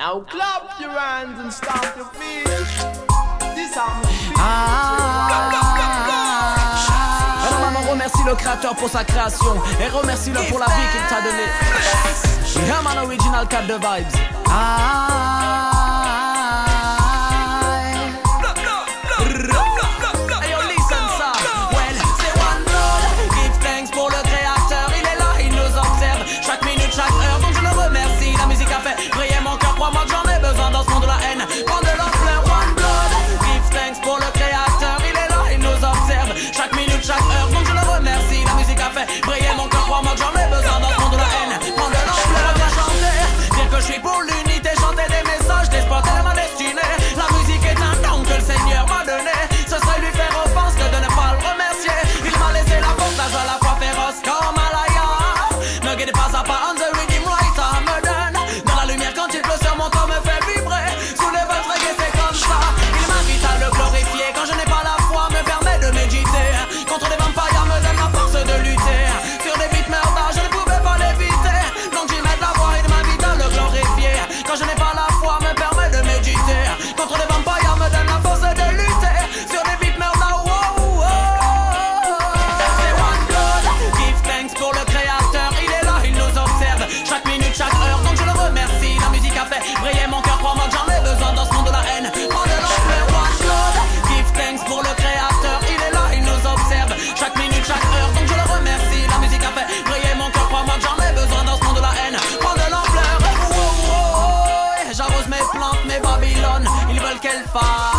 Now clap your hands and stamp your feet. This song ah, Alors maman remercie le créateur pour sa création et remercie-le pour la vie qu'il t'a donnée. Herman Original 4 de Vibes. Ah, qu'elle fasse.